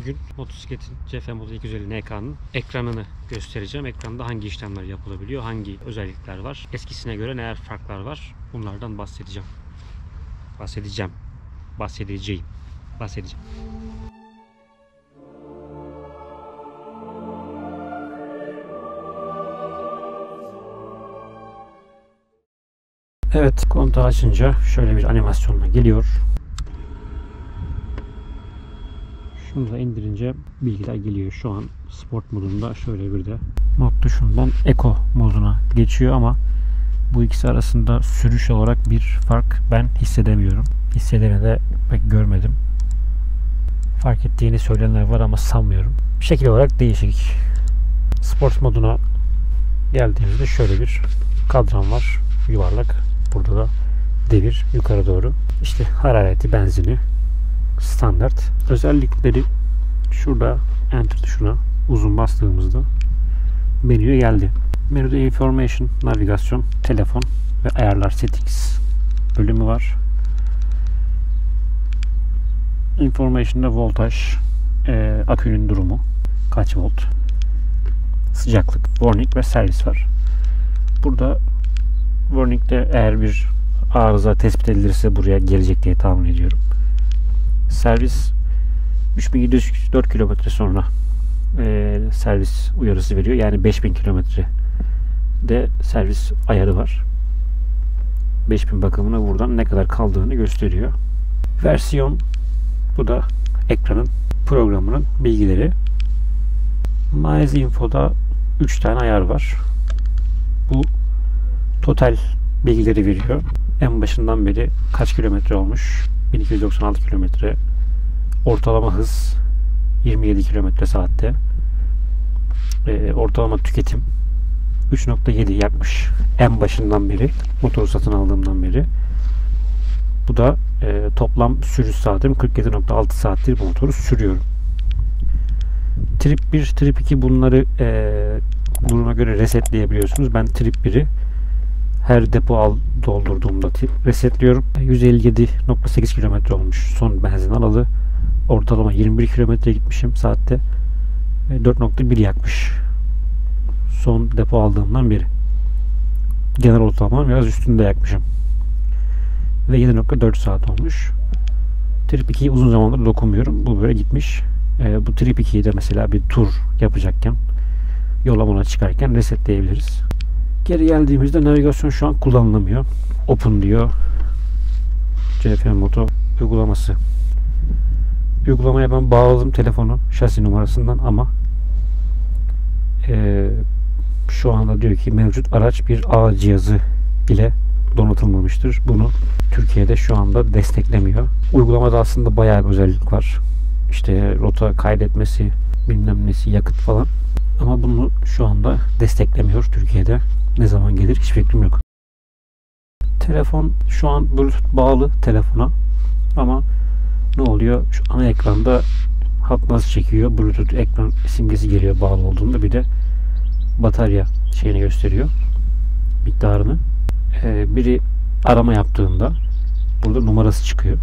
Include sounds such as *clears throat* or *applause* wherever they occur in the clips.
Bugün motosikletin CF Moto 250 NK'nın ekranını göstereceğim. Ekranda hangi işlemler yapılabiliyor, hangi özellikler var, eskisine göre neler farklar var bunlardan bahsedeceğim. Bahsedeceğim. Bahsedeceğim. Bahsedeceğim. Evet kontağı açınca şöyle bir animasyonla geliyor. Şunu da indirince bilgiler geliyor. Şu an sport modunda şöyle bir de mod tuşundan Eco moduna geçiyor ama bu ikisi arasında sürüş olarak bir fark ben hissedemiyorum. Hissedeni de pek görmedim. Fark ettiğini söyleyenler var ama sanmıyorum. Şekil olarak değişik. Sport moduna geldiğimizde şöyle bir kadran var. Yuvarlak. Burada da devir yukarı doğru. İşte harareti, benzini, standart. Özellikleri şurada enter tuşuna uzun bastığımızda menüye geldi. Menüde information, navigasyon, telefon ve ayarlar settings bölümü var. Information'da voltaj, e, akünün durumu, kaç volt, sıcaklık, warning ve servis var. Burada warning'de eğer bir arıza tespit edilirse buraya gelecek diye tahmin ediyorum servis 3704 kilometre sonra e, servis uyarısı veriyor. Yani 5000 kilometre de servis ayarı var. 5000 bakımına buradan ne kadar kaldığını gösteriyor. Versiyon bu da ekranın programının bilgileri. Miles Info'da 3 tane ayar var. Bu total bilgileri veriyor. En başından beri kaç kilometre olmuş, 1296 kilometre ortalama hız 27 kilometre saatte. E, ortalama tüketim 3.7 yapmış en başından beri motoru satın aldığımdan beri. Bu da e, toplam sürüş saatim 47.6 saattir bu motoru sürüyorum. Trip 1 trip 2 bunları e, duruma göre resetleyebiliyorsunuz. Ben trip 1'i her depo al doldurduğumda resetliyorum. 157.8 kilometre olmuş son benzin alalı. Ortalama 21 kilometre gitmişim saatte. 4.1 yakmış. Son depo aldığımdan beri. Genel ortalama biraz üstünde yakmışım. Ve 7.4 saat olmuş. Trip 2'yi uzun zamandır dokunmuyorum. Bu böyle gitmiş. E, bu Trip 2'yi de mesela bir tur yapacakken yola çıkarken resetleyebiliriz. Geri geldiğimizde navigasyon şu an kullanılamıyor. Open diyor. CF Moto uygulaması. Uygulamaya ben bağladım telefonu şasi numarasından ama e, şu anda diyor ki mevcut araç bir ağ cihazı ile donatılmamıştır. Bunu Türkiye'de şu anda desteklemiyor. Uygulamada aslında bayağı bir özellik var. İşte rota kaydetmesi, bilmem nesi, yakıt falan. Ama bunu şu anda desteklemiyor Türkiye'de. Ne zaman gelir hiç fikrim yok. Telefon şu an Bluetooth bağlı telefona ama ne oluyor? Şu ana ekranda hat nasıl çekiyor? Bluetooth ekran simgesi geliyor bağlı olduğunda bir de batarya şeyini gösteriyor miktarını. Ee, biri arama yaptığında burada numarası çıkıyor.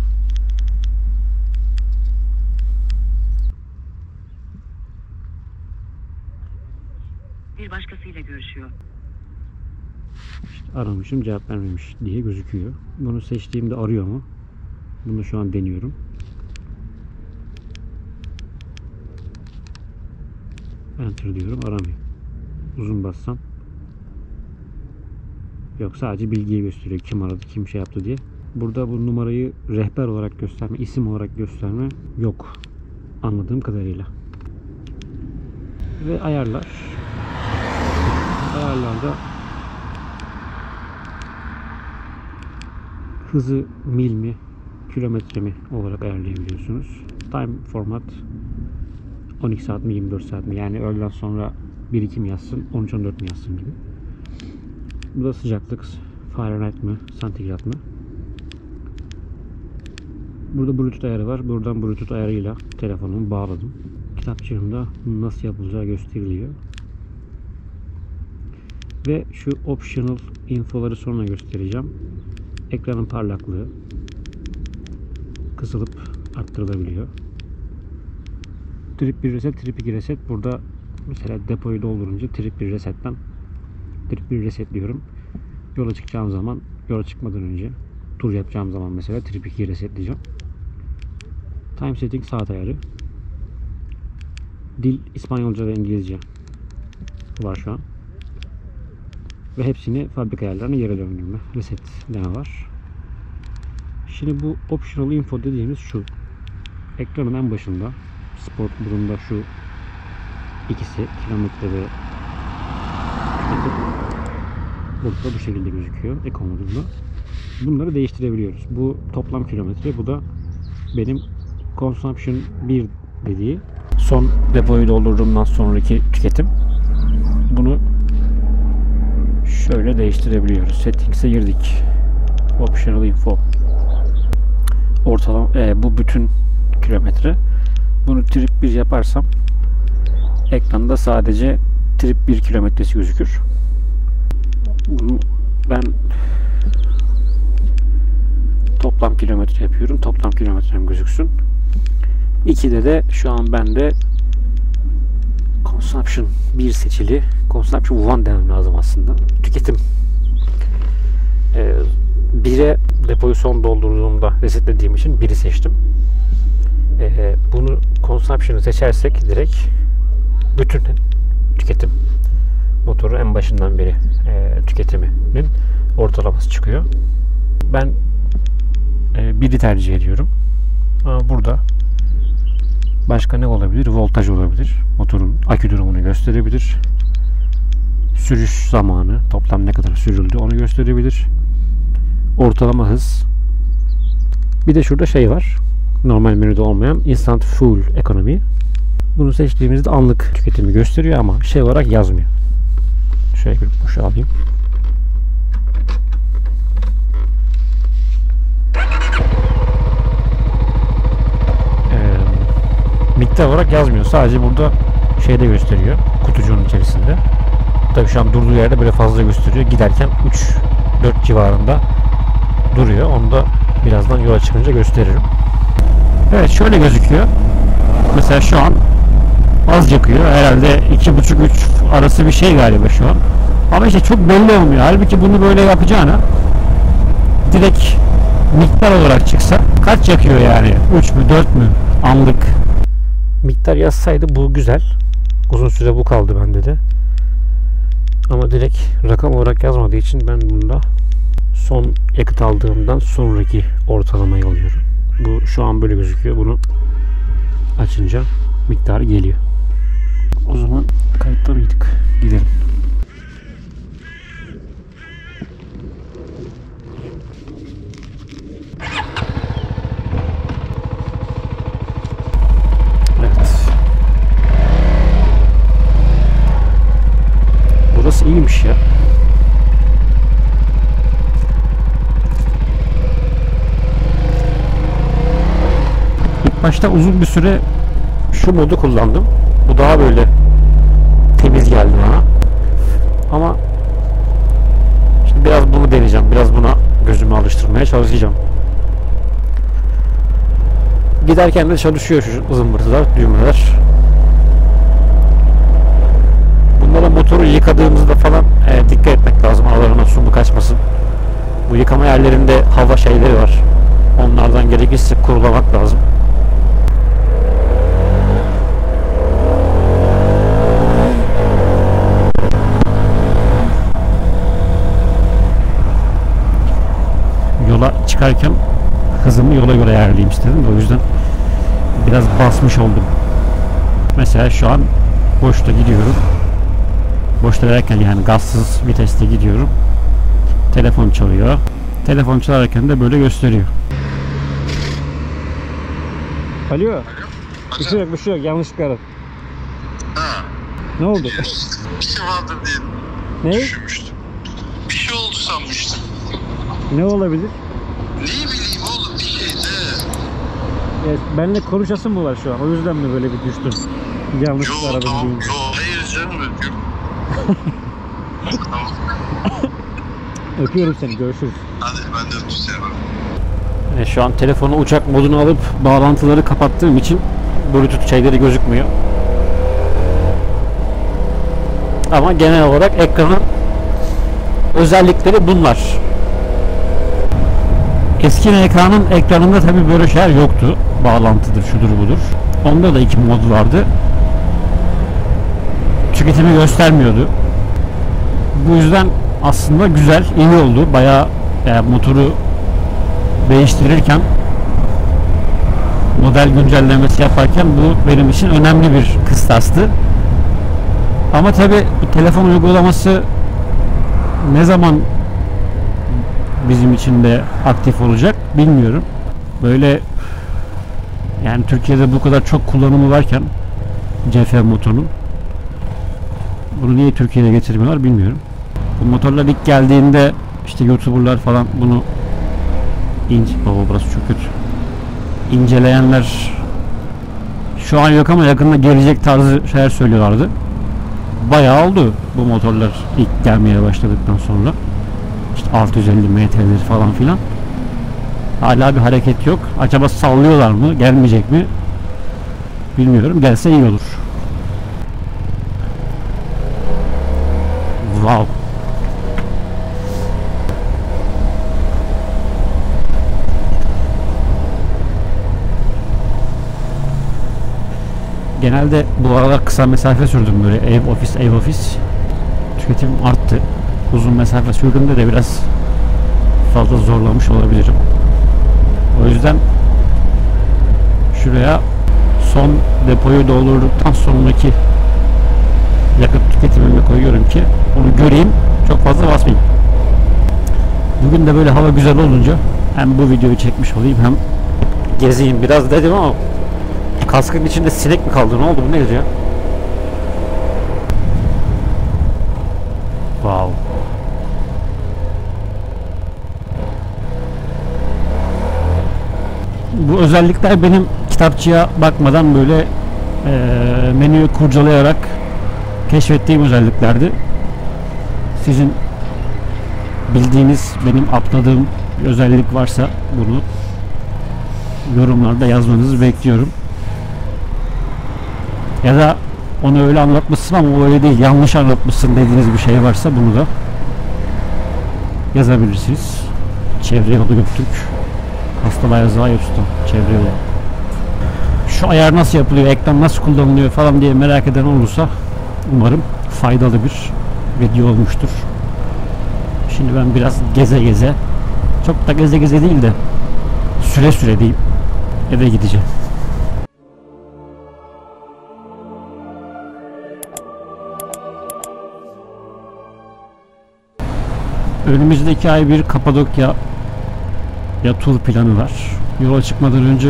Başkasıyla görüşüyor. İşte aramışım cevap vermemiş diye gözüküyor. Bunu seçtiğimde arıyor mu? Bunu şu an deniyorum. Enter diyorum aramıyor. Uzun bassam. Yok sadece bilgiyi gösteriyor. Kim aradı, kim şey yaptı diye. Burada bu numarayı rehber olarak gösterme, isim olarak gösterme yok. Anladığım kadarıyla. Ve ayarlar. Ayarlarda hızı mil mi kilometre mi olarak ayarlayabiliyorsunuz. Time format 12 saat mi 24 saat mi yani öğleden sonra 1-2 mi yazsın 13-14 mi yazsın gibi. Bu da sıcaklık Fahrenheit mi santigrat mı. Burada Bluetooth ayarı var. Buradan Bluetooth ayarıyla telefonumu bağladım. Kitapçığımda nasıl yapılacağı gösteriliyor. Ve şu optional infoları sonra göstereceğim. Ekranın parlaklığı kısılıp arttırılabiliyor. Trip 1 reset, trip 2 reset. Burada mesela depoyu doldurunca trip 1 resetten trip 1 resetliyorum. Yola çıkacağım zaman, yola çıkmadan önce tur yapacağım zaman mesela trip 2'yi resetleyeceğim. Time setting saat ayarı. Dil İspanyolca ve İngilizce var şu an. Ve hepsini fabrika ayarlarına geri döndürme, resetleme var. Şimdi bu optional info dediğimiz şu. Ekranın en başında sport burunda şu ikisi kilometre ve burada bu şekilde gözüküyor eko modunda. Bunları değiştirebiliyoruz. Bu toplam kilometre, bu da benim consumption 1 dediği son depoyu doldurduğumdan sonraki tüketim. Bunu şöyle değiştirebiliyoruz. Settings'e girdik. Optional info. Ortalama e, bu bütün kilometre. Bunu trip 1 yaparsam ekranda sadece trip 1 kilometresi gözükür. Bunu ben toplam kilometre yapıyorum. Toplam kilometrem gözüksün. 2'de de şu an bende consumption 1 seçili. Consumption 1 demem lazım aslında. Tüketim. Ee, 1'e depoyu son doldurduğumda resetlediğim için 1'i seçtim. Ee, bunu consumption'ı seçersek direkt bütün tüketim motoru en başından beri e, tüketiminin ortalaması çıkıyor. Ben e, biri tercih ediyorum. Ama burada başka ne olabilir? Voltaj olabilir. Motorun akü durumunu gösterebilir. Sürüş zamanı, toplam ne kadar sürüldü onu gösterebilir. Ortalama hız. Bir de şurada şey var. Normal menüde olmayan Instant Fuel Economy. Bunu seçtiğimizde anlık tüketimi gösteriyor ama şey olarak yazmıyor. Şöyle bir boşa alayım. Ee, miktar olarak yazmıyor. Sadece burada şeyde gösteriyor. Kutucuğun içerisinde. Tabii şu an durduğu yerde böyle fazla gösteriyor. Giderken 3-4 civarında duruyor. Onu da birazdan yola çıkınca gösteririm. Evet şöyle gözüküyor. Mesela şu an az yakıyor. Herhalde 2,5-3 arası bir şey galiba şu an. Ama işte çok belli olmuyor. Halbuki bunu böyle yapacağına direkt miktar olarak çıksa kaç yakıyor yani? 3 mü 4 mü anlık? Miktar yazsaydı bu güzel. Uzun süre bu kaldı bende de. Ama direkt rakam olarak yazmadığı için ben bunda son yakıt aldığımdan sonraki ortalamayı alıyorum. Bu şu an böyle gözüküyor. Bunu açınca miktarı geliyor. O zaman kayıtta mıydık? Gidelim. Evet. Burası iyiymiş ya. İlk başta uzun bir süre şu modu kullandım. Bu daha böyle temiz geldi bana. Ama şimdi biraz bunu deneyeceğim. Biraz buna gözümü alıştırmaya çalışacağım. Giderken de çalışıyor şu zımbırtılar, düğmeler. Bunlara motoru yıkadığımızda falan e, dikkat etmek lazım. Aralarına su mu kaçmasın. Bu yıkama yerlerinde hava şeyleri var. Onlardan gerekirse kurulamak lazım. yola çıkarken hızımı yola göre ayarlayayım istedim. O yüzden biraz basmış oldum. Mesela şu an boşta gidiyorum. Boşta derken yani gazsız viteste gidiyorum. Telefon çalıyor. Telefon çalarken de böyle gösteriyor. Alo. Bir şey yok, bir şey yok. Yanlışlıkla aradım. Ha, Ne oldu? bir şey vardır diye ne? düşünmüştüm. Bir şey oldu sanmıştım. Ne olabilir? Ne bileyim oğlum bir şey de. Evet, benimle konuşasın mı var şu an? O yüzden mi böyle bir düştün? Yanlışlıkla Yo aradım tamam. deyince. Yo hayır canım öpüyorum. *laughs* tamam. Öpüyorum seni. Görüşürüz. Hadi ben de öptüm seni. E, şu an telefonu uçak moduna alıp bağlantıları kapattığım için Bluetooth şeyleri gözükmüyor. Ama genel olarak ekranın özellikleri bunlar. Eski ekranın ekranında tabi böyle şeyler yoktu. Bağlantıdır, şudur budur. Onda da iki mod vardı. Tüketimi göstermiyordu. Bu yüzden aslında güzel, iyi oldu. Bayağı yani motoru değiştirirken model güncellemesi yaparken bu benim için önemli bir kıstastı. Ama tabi bu telefon uygulaması ne zaman bizim için de aktif olacak bilmiyorum. Böyle yani Türkiye'de bu kadar çok kullanımı varken CF motorunun bunu niye Türkiye'de getirmiyorlar bilmiyorum. Bu motorlar ilk geldiğinde işte YouTuber'lar falan bunu ince... Baba burası çok kötü. inceleyenler şu an yok ama yakında gelecek tarzı şeyler söylüyorlardı. Bayağı oldu bu motorlar ilk gelmeye başladıktan sonra. İşte 650 MT'leri falan filan. Hala bir hareket yok. Acaba sallıyorlar mı? Gelmeyecek mi? Bilmiyorum. Gelse iyi olur. Wow. Genelde bu aralar kısa mesafe sürdüm böyle ev ofis ev ofis. Tüketim arttı. Uzun mesafe sürdüğümde de biraz fazla zorlamış olabilirim. O yüzden şuraya son depoyu doldurduktan sonraki yakıt tüketimimi koyuyorum ki onu göreyim çok fazla basmayayım. Bugün de böyle hava güzel olunca hem bu videoyu çekmiş olayım hem gezeyim biraz dedim ama kaskın içinde sinek mi kaldı ne oldu bu nedir ya? Wow. Bu özellikler benim kitapçıya bakmadan böyle e, menüyü kurcalayarak keşfettiğim özelliklerdi. Sizin bildiğiniz, benim atladığım bir özellik varsa bunu yorumlarda yazmanızı bekliyorum. Ya da onu öyle anlatmışsın ama öyle değil, yanlış anlatmışsın dediğiniz bir şey varsa bunu da yazabilirsiniz. Çevre yolu Göktürk. Hasta Ayazağı Yusuf'tan çevre yolu. Şu ayar nasıl yapılıyor, ekran nasıl kullanılıyor falan diye merak eden olursa umarım faydalı bir video olmuştur. Şimdi ben biraz geze geze çok da geze geze değil de süre süre diyeyim eve gideceğim. Önümüzdeki ay bir Kapadokya ya tur planı var. Yola çıkmadan önce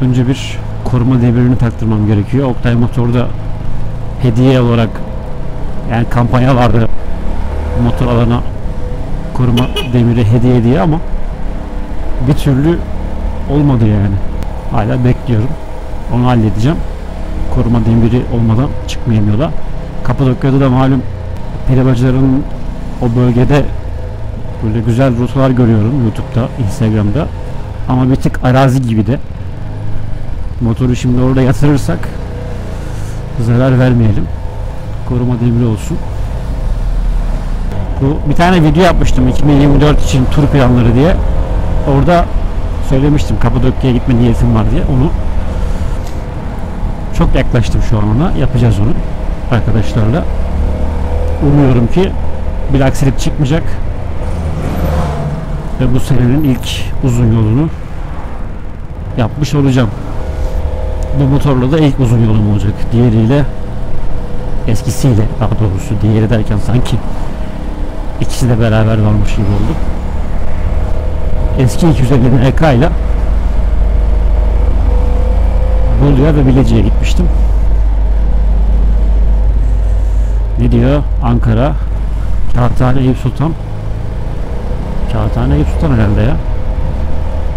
önce bir koruma demirini taktırmam gerekiyor. Oktay Motor'da hediye olarak yani kampanya vardı motor alana koruma demiri hediye diye ama bir türlü olmadı yani. Hala bekliyorum. Onu halledeceğim. Koruma demiri olmadan çıkmayayım yola. Kapadokya'da da malum peribacıların o bölgede böyle güzel rotalar görüyorum YouTube'da, Instagram'da. Ama bir tık arazi gibi de. Motoru şimdi orada yatırırsak zarar vermeyelim. Koruma demiri olsun. Bu bir tane video yapmıştım 2024 için tur planları diye. Orada söylemiştim Kapadokya'ya gitme niyetim var diye. Onu çok yaklaştım şu an ona. Yapacağız onu arkadaşlarla. Umuyorum ki bir aksilik çıkmayacak. Ve bu senenin ilk uzun yolunu yapmış olacağım. Bu motorla da ilk uzun yolum olacak. Diğeriyle eskisiyle daha doğrusu diğeri derken sanki ikisi de beraber varmış gibi oldu. Eski 250 NK ile Bolu'ya ve Bilecik'e gitmiştim. Ne diyor? Ankara, Kağıthane, Eyüp Sultan. Kağıthane, Eyüp Sultan herhalde ya.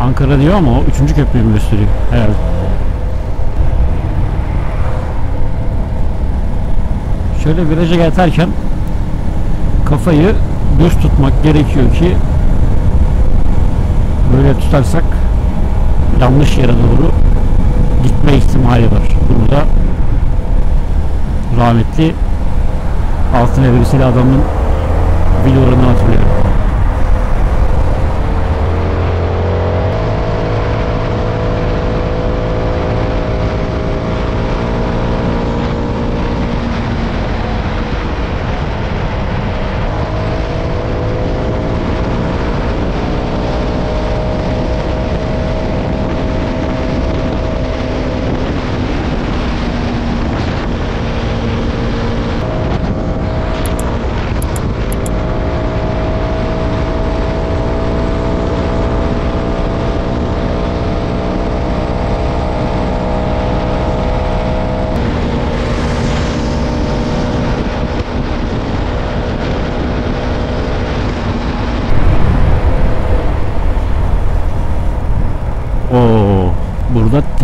Ankara diyor ama o üçüncü köprüyü mü gösteriyor? Herhalde. Şöyle viraja geçerken kafayı düz tutmak gerekiyor ki böyle tutarsak yanlış yere doğru gitme ihtimali var. Burada rahmetli altın elbiseli adamın videolarını hatırlıyorum.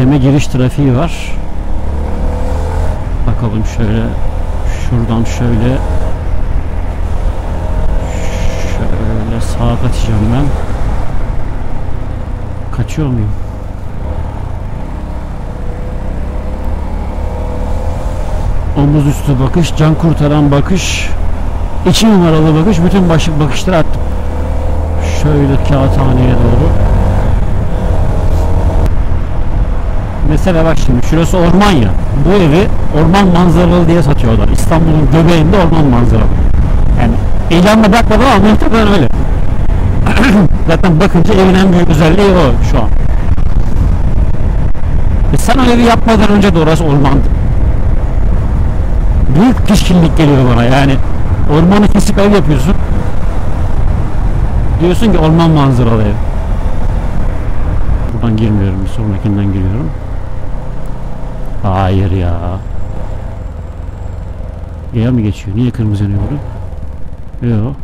Teme giriş trafiği var. Bakalım şöyle şuradan şöyle şöyle sağa kaçacağım ben. Kaçıyor muyum? Omuz üstü bakış, can kurtaran bakış, iki numaralı bakış, bütün başlık bakışları attım. Şöyle kağıthaneye doğru. Mesela bak şimdi şurası orman ya. Bu evi orman manzaralı diye satıyorlar. İstanbul'un göbeğinde orman manzaralı. Yani ilanla bakmadım ama muhtemelen öyle. *clears throat* Zaten bakınca evin en büyük özelliği o şu an. E sen o evi yapmadan önce de orası ormandı. Büyük pişkinlik geliyor bana yani. Ormanı kesip ev yapıyorsun. Diyorsun ki orman manzaralı ev. Buradan girmiyorum. Bir sonrakinden giriyorum. Hayır ya. Yaya mı geçiyor? Niye kırmızı yanıyor burada? Yok.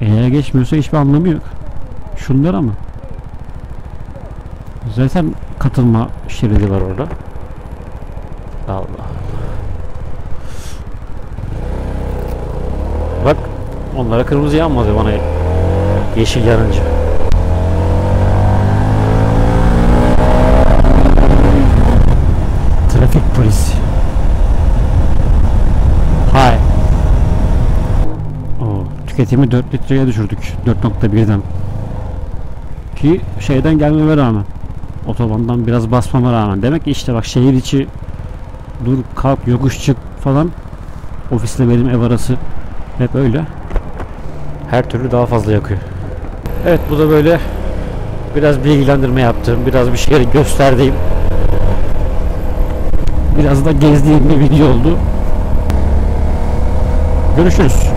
Eğer geçmiyorsa hiçbir anlamı yok. Şunlara mı? Zaten katılma şeridi var orada. Allah. Bak onlara kırmızı yanmadı bana yeşil yanınca. Tüketimi 4 litreye düşürdük. 4.1'den. Ki şeyden gelmeme rağmen. Otobandan biraz basmama rağmen. Demek ki işte bak şehir içi dur kalk yokuş çık falan. Ofisle benim ev arası hep öyle. Her türlü daha fazla yakıyor. Evet bu da böyle biraz bilgilendirme yaptığım, biraz bir şeyleri gösterdiğim biraz da gezdiğim bir video oldu. Görüşürüz.